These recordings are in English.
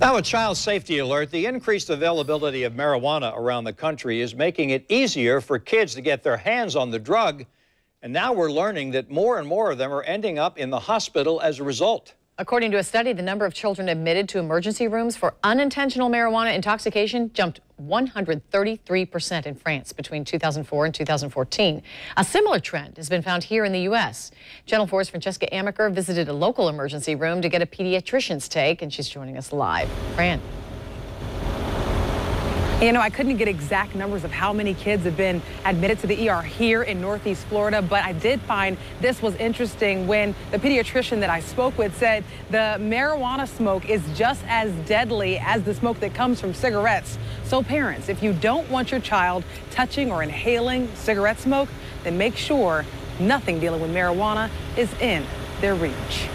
Now, a child safety alert. The increased availability of marijuana around the country is making it easier for kids to get their hands on the drug. And now we're learning that more and more of them are ending up in the hospital as a result. According to a study, the number of children admitted to emergency rooms for unintentional marijuana intoxication jumped 133% in France between 2004 and 2014. A similar trend has been found here in the U.S. Channel 4's Francesca Amiker visited a local emergency room to get a pediatrician's take, and she's joining us live. Fran. You know, I couldn't get exact numbers of how many kids have been admitted to the ER here in Northeast Florida, but I did find this was interesting when the pediatrician that I spoke with said the marijuana smoke is just as deadly as the smoke that comes from cigarettes. So parents, if you don't want your child touching or inhaling cigarette smoke, then make sure nothing dealing with marijuana is in their reach.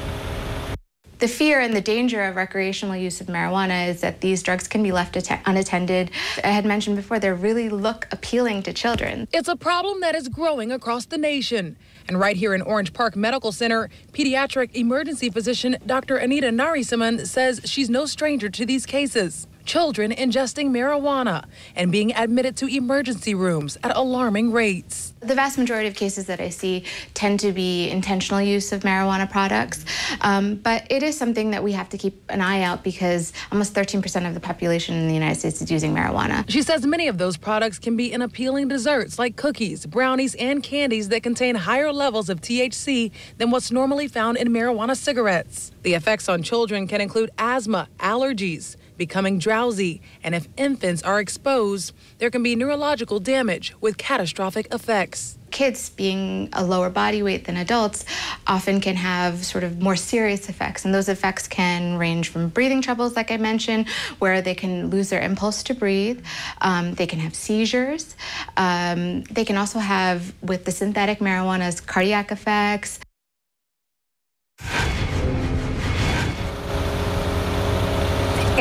The fear and the danger of recreational use of marijuana is that these drugs can be left unattended. I had mentioned before, they really look appealing to children. It's a problem that is growing across the nation. And right here in Orange Park Medical Center, pediatric emergency physician Dr. Anita Narasimhan says she's no stranger to these cases children ingesting marijuana and being admitted to emergency rooms at alarming rates. The vast majority of cases that I see tend to be intentional use of marijuana products, um, but it is something that we have to keep an eye out because almost 13% of the population in the United States is using marijuana. She says many of those products can be in appealing desserts like cookies, brownies, and candies that contain higher levels of THC than what's normally found in marijuana cigarettes. The effects on children can include asthma, allergies, becoming drowsy, and if infants are exposed, there can be neurological damage with catastrophic effects. Kids being a lower body weight than adults often can have sort of more serious effects, and those effects can range from breathing troubles, like I mentioned, where they can lose their impulse to breathe. Um, they can have seizures. Um, they can also have, with the synthetic marijuana's cardiac effects.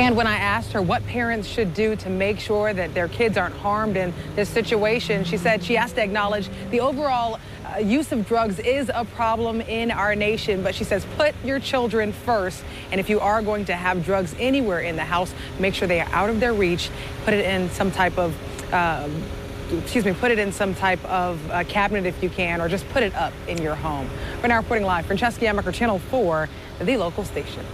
And when I asked her what parents should do to make sure that their kids aren't harmed in this situation, she said she has to acknowledge the overall uh, use of drugs is a problem in our nation, but she says put your children first. And if you are going to have drugs anywhere in the house, make sure they are out of their reach. Put it in some type of uh, excuse me, put it in some type of uh, cabinet if you can, or just put it up in your home. We're now reporting live, Francesca Amiker, Channel 4, the local station.